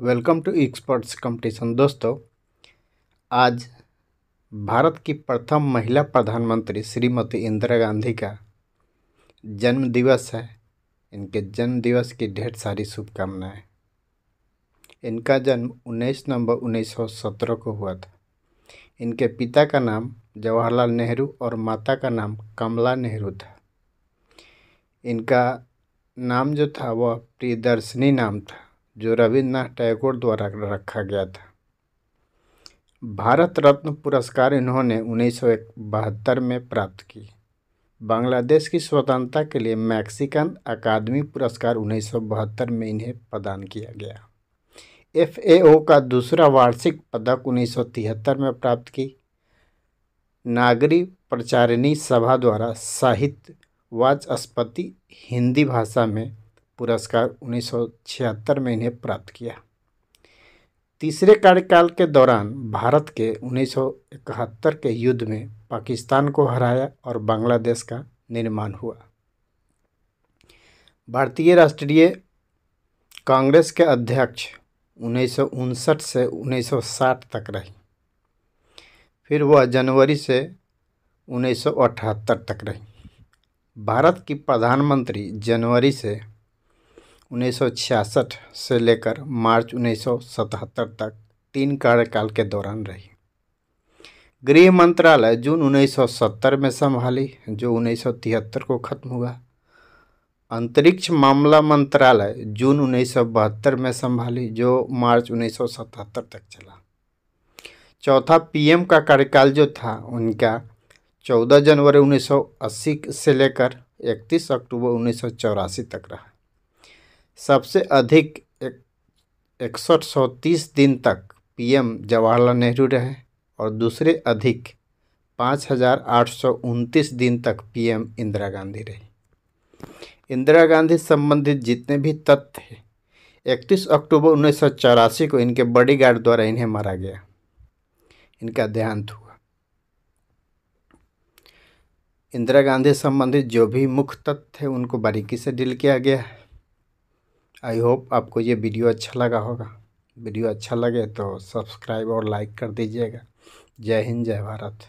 Welcome to experts competition. दोस्तों, आज भारत की प्रथम महिला प्रधानमंत्री श्रीमती इंदिरा गांधी का जन्म दिवस है। इनके जन्म दिवस की ढेर सारी शुभकामनाएँ इनका जन्म 19 नवंबर 1917 को हुआ था। इनके पिता का नाम जवाहरलाल नेहरू और माता का नाम कमला नेहरू था। इनका नाम जो था, वह प्रियदर्शनी नाम था। जो रविन्द्रनाथ टैगोर द्वारा रखा गया था। भारत रत्न पुरस्कार इन्होंने उन्नीस सौ बहत्तर में प्राप्त की। बांग्लादेश की स्वतंत्रता के लिए मैक्सिकन अकादमी पुरस्कार उन्नीस सौ बहत्तर में इन्हें प्रदान किया गया। एफएओ का दूसरा वार्षिक पदक उन्नीस सौ तिहत्तर में प्राप्त की। नागरी प्रचारिणी सभा द्वारा साहित्य वाचस्पति हिंदी भाषा में पुरस्कार उन्नीस सौ छिहत्तर में इन्हें प्राप्त किया। तीसरे कार्यकाल के दौरान भारत के उन्नीस सौ इकहत्तर के युद्ध में पाकिस्तान को हराया और बांग्लादेश का निर्माण हुआ। भारतीय राष्ट्रीय कांग्रेस के अध्यक्ष उन्नीस सौ उनसठ से 1960 तक रही। फिर वह जनवरी से 1978 तक रही। भारत की प्रधानमंत्री जनवरी से 1966 से लेकर मार्च 1977 तक तीन कार्यकाल के दौरान रही। गृह मंत्रालय जून 1970 में संभाली, जो 1973 को खत्म हुआ। अंतरिक्ष मामला मंत्रालय जून उन्नीस सौ बहत्तर में संभाली, जो मार्च 1977 तक चला। चौथा पीएम का कार्यकाल जो था, उनका 14 जनवरी 1980 से लेकर 31 अक्टूबर उन्नीस सौ चौरासी तक रहा। सबसे अधिक इकसठ सौ तीस दिन तक पीएम जवाहरलाल नेहरू रहे और दूसरे अधिक पाँच हज़ार आठ सौ उनतीस दिन तक पीएम इंदिरा गांधी रही। इंदिरा गांधी संबंधित जितने भी तथ्य थे, इकतीस अक्टूबर उन्नीस सौ चौरासी को इनके बॉडीगार्ड द्वारा इन्हें मारा गया। इनका देहांत हुआ। इंदिरा गांधी संबंधित जो भी मुख्य तथ्य थे, उनको बारीकी से डील किया गया है। आई होप आपको ये वीडियो अच्छा लगा होगा। वीडियो अच्छा लगे तो सब्सक्राइब और लाइक कर दीजिएगा। जय हिंद, जय भारत।